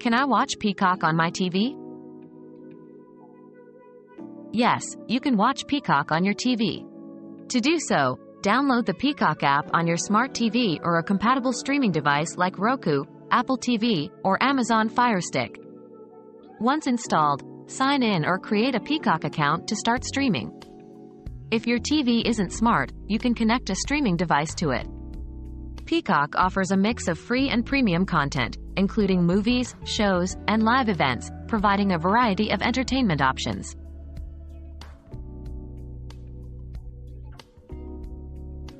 Can I watch Peacock on my TV? Yes, you can watch Peacock on your TV. To do so, download the Peacock app on your smart TV or a compatible streaming device like Roku, Apple TV, or Amazon Fire Stick. Once installed, sign in or create a Peacock account to start streaming. If your TV isn't smart, you can connect a streaming device to it. Peacock offers a mix of free and premium content, including movies, shows, and live events, providing a variety of entertainment options.